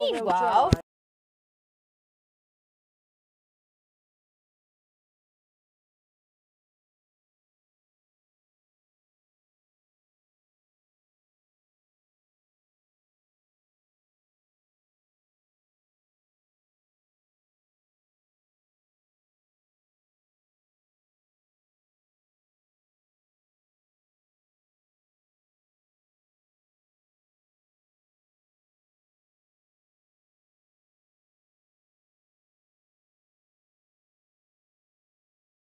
Meanwhile